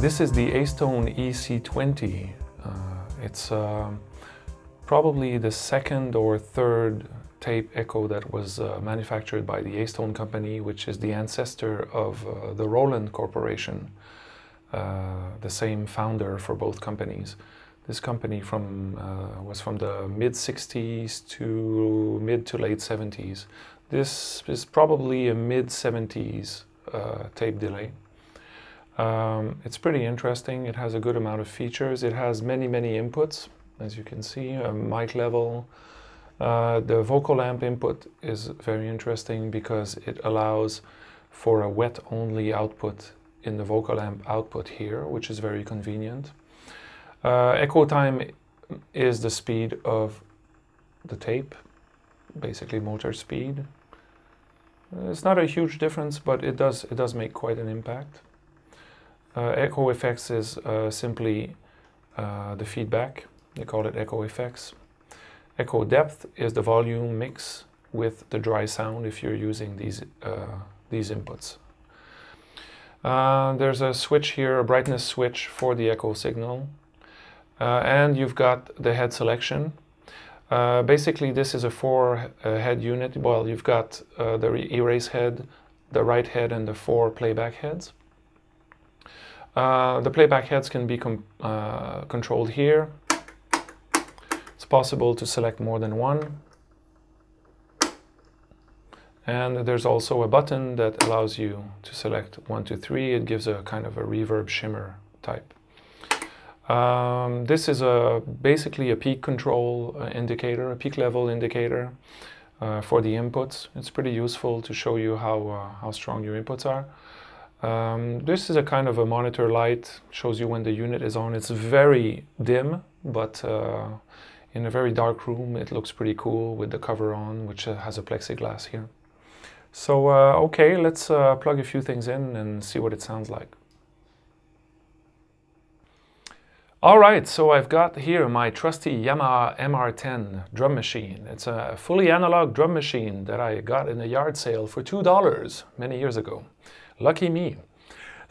This is the Acetone EC20. Uh, it's uh, probably the second or third tape echo that was uh, manufactured by the Acetone company, which is the ancestor of uh, the Roland Corporation, uh, the same founder for both companies. This company from, uh, was from the mid 60s to mid to late 70s. This is probably a mid 70s tape delay. Um, it's pretty interesting. It has a good amount of features. It has many, many inputs, as you can see, a mic level. Uh, the vocal amp input is very interesting because it allows for a wet only output in the vocal amp output here, which is very convenient. Uh, echo time is the speed of the tape, basically motor speed. It's not a huge difference, but it does, it does make quite an impact. Uh, echo effects is uh, simply uh, the feedback. They call it echo effects. Echo depth is the volume mix with the dry sound if you're using these, these inputs. Uh, there's a switch here, a brightness switch for the echo signal. Uh, and you've got the head selection. Uh, basically, this is a four head unit. Well, you've got the erase head, the write head, and the four playback heads. Uh, the playback heads can be uh, controlled here. Possible to select more than one. And there's also a button that allows you to select one, two, three. It gives a kind of a reverb shimmer type. Um, this is a basically a peak control uh, indicator, a peak level indicator uh, for the inputs. It's pretty useful to show you how, uh, how strong your inputs are. Um, this is a kind of a monitor light, shows you when the unit is on. It's very dim, but uh, in a very dark room it looks pretty cool with the cover on, which uh, has a plexiglass here. So, uh, okay, let's uh, plug a few things in and see what it sounds like. Alright, so I've got here my trusty Yamaha MR10 drum machine. It's a fully analog drum machine that I got in a yard sale for $2 many years ago. Lucky me.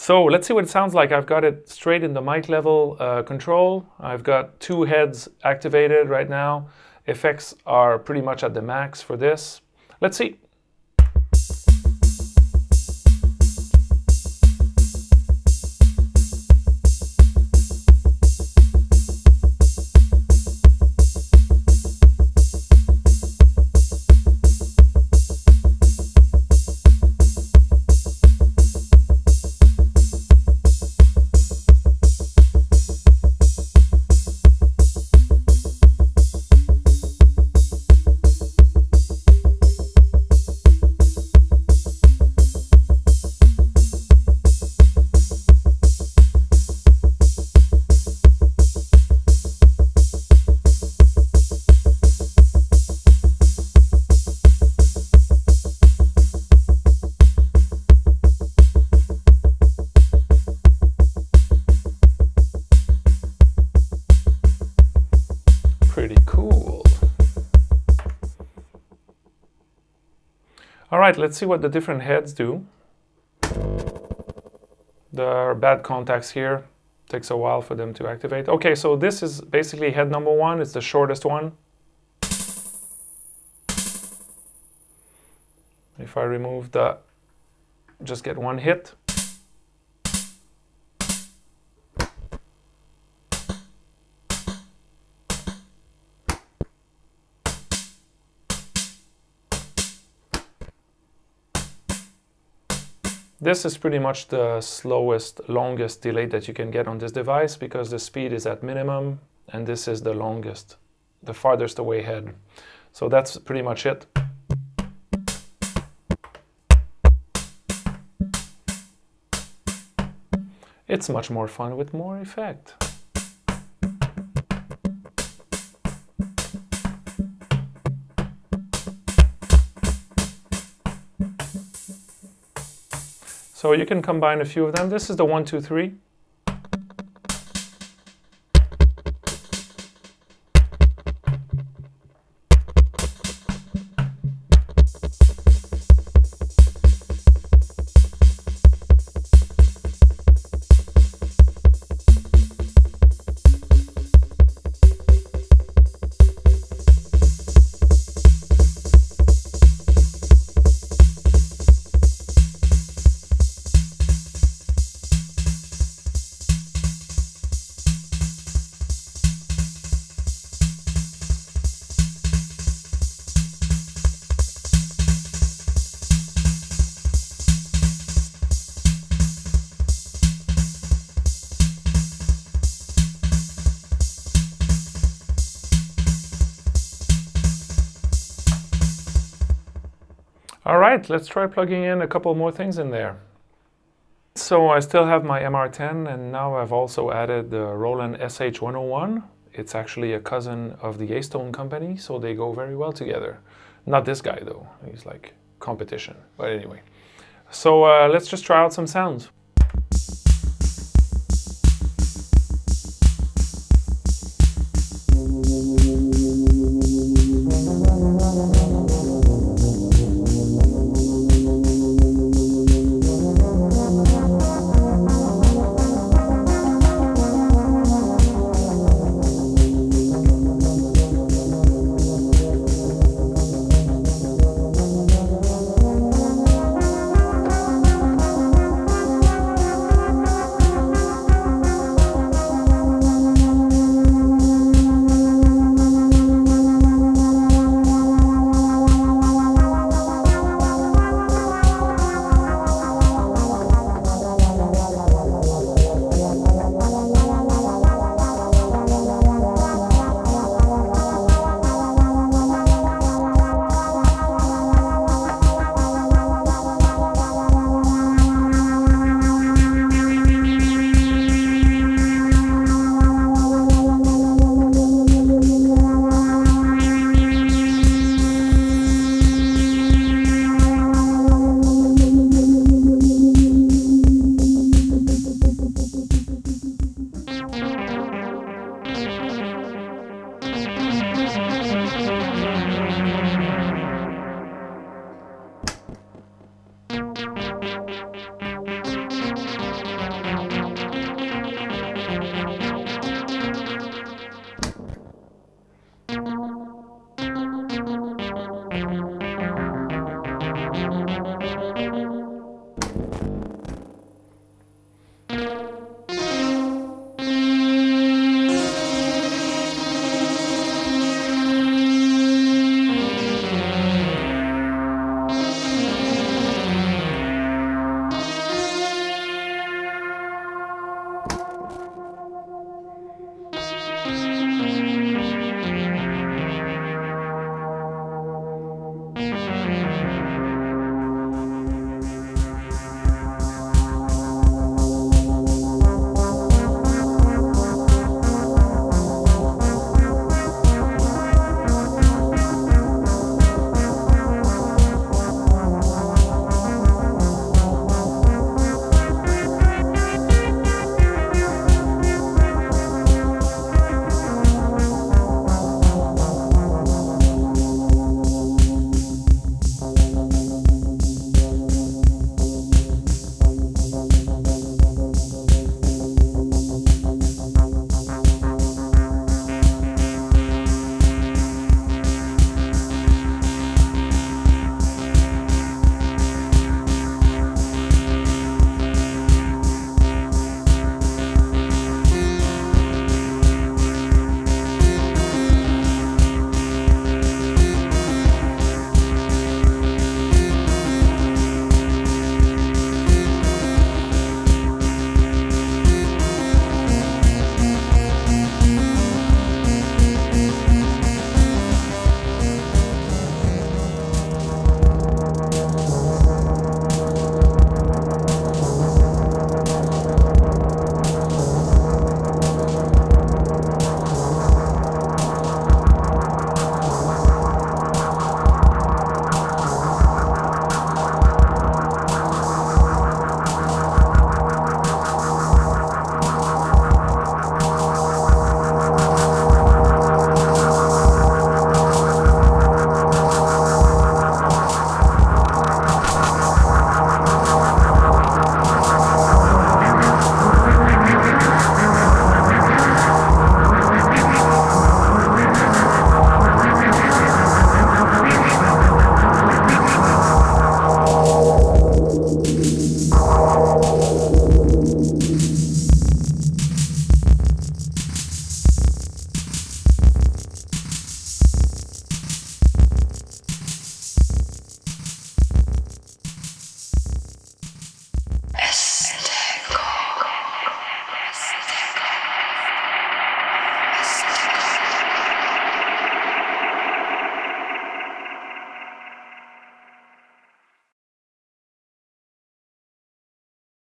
So let's see what it sounds like. I've got it straight in the mic level uh, control. I've got two heads activated right now. Effects are pretty much at the max for this. Let's see. Right, let's see what the different heads do. There are bad contacts here. Takes a while for them to activate. Okay, so this is basically head number one. It's the shortest one. If I remove the, just get one hit. This is pretty much the slowest, longest delay that you can get on this device because the speed is at minimum and this is the longest, the farthest away head. So that's pretty much it. It's much more fun with more effect. So you can combine a few of them. This is the one, two, three. All right, let's try plugging in a couple more things in there. So I still have my MR10 and now I've also added the Roland SH101. It's actually a cousin of the Acetone company, so they go very well together. Not this guy though, he's like competition, but anyway. So uh, let's just try out some sounds.